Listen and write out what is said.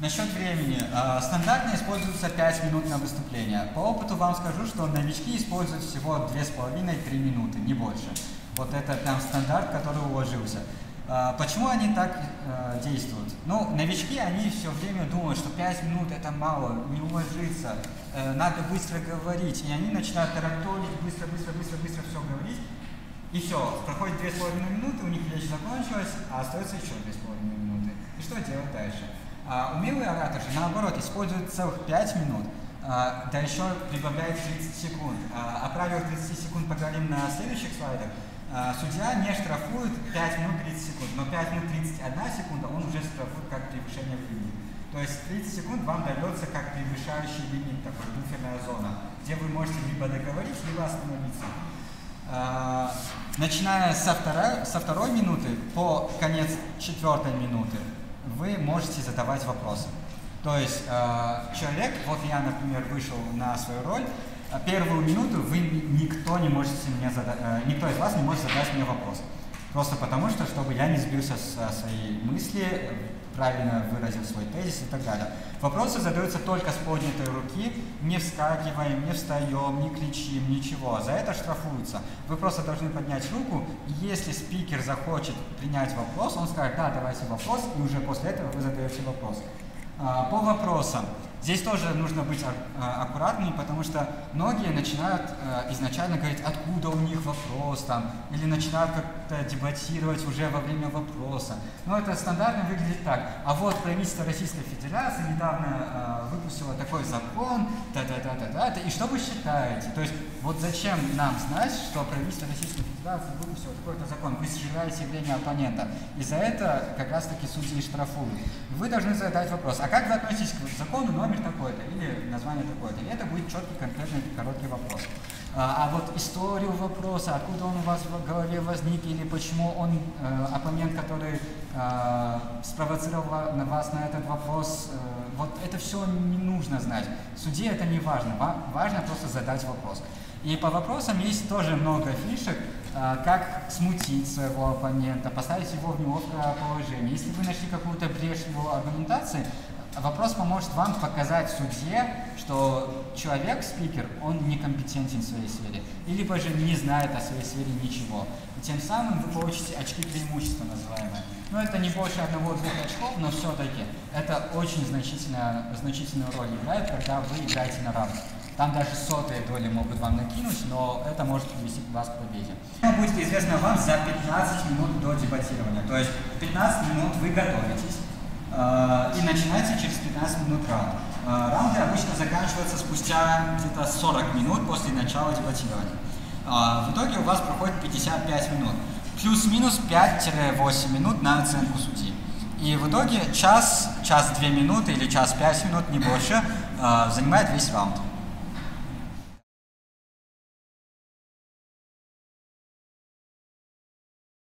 Насчет времени. А, Стандартно используется 5 минут на выступление. По опыту вам скажу, что новички используют всего 2,5-3 минуты, не больше. Вот это прям стандарт, который уложился. А, Почему они так э, действуют? Ну, новички, они все время думают, что 5 минут это мало, не уложиться, э, надо быстро говорить. И они начинают тараторить, быстро, быстро, быстро, быстро все говорить. И все, проходит 2,5 минуты, у них речь закончилась, а остается еще 2,5 минуты. И что делать дальше? А умелый оратор же, наоборот, использует целых 5 минут, а, да еще прибавляет 30 секунд. А, о правилах 30 секунд поговорим на следующих слайдах. А, судья не штрафует 5 минут 30 секунд, но 5 минут 31 секунда он уже штрафует как превышение времени. То есть 30 секунд вам дается как превышающий лимит, такой буферная зона, где вы можете либо договорить, либо остановиться. А, Начиная со второй, со второй минуты по конец четвертой минуты вы можете задавать вопросы. То есть э, человек, вот я, например, вышел на свою роль, а первую минуту вы ни- никто не можете мне задать, никто из вас не может задать мне вопрос. Просто потому что, чтобы я не сбился со своей мысли, э, правильно выразил свой тезис и так далее. Вопросы задаются только с поднятой руки, не вскакиваем, не встаем, не кричим, ничего. За это штрафуются. Вы просто должны поднять руку, и если спикер захочет принять вопрос, он скажет, да, давайте вопрос, и уже после этого вы задаете вопрос. А, По вопросам. Здесь тоже нужно быть а, аккуратным, потому что многие начинают э, изначально говорить, откуда у них вопрос там, или начинают как-то дебатировать уже во время вопроса. Но это стандартно выглядит так. А вот правительство Российской Федерации недавно э, выпустило такой закон, та-та-та-та-та, и что вы считаете? То есть вот зачем нам знать, что правительство Российской Федерации выпустило такой-то закон? Вы сжираете время оппонента. И за это как раз-таки судьи штрафуют. Вы должны задать вопрос, а как вы относитесь к закону номер такой-то или название такое-то? И это будет четкий, конкретный, короткий вопрос. А, а вот историю вопроса, откуда он у вас в голове возник, или почему он, э, оппонент, который э, спровоцировал ва- на вас на этот вопрос, э, вот это все не нужно знать. Судье это не важно, Ва- важно просто задать вопрос. И по вопросам есть тоже много фишек, как смутить своего оппонента, поставить его в неловкое положение. Если вы нашли какую-то брешь в его аргументации, вопрос поможет вам показать судье, что человек, спикер, он некомпетентен в своей сфере, и либо же не знает о своей сфере ничего. И тем самым вы получите очки преимущества, называемые. Но это не больше одного-двух очков, но все-таки это очень значительная, значительную роль играет, когда вы играете на равных. Там даже сотые доли могут вам накинуть, но это может привести вас к победе. Оно будет известно вам за 15 минут до дебатирования. То есть 15 минут вы готовитесь и начинается через 15 минут раунд. Э, раунды обычно заканчиваются спустя где-то 40 минут после начала дебатирования. А, В итоге у вас проходит 55 минут. Плюс-минус 5-8 минут на оценку судьи. И в итоге час, час 2 минуты или час 5 минут, не больше, э, занимает весь раунд.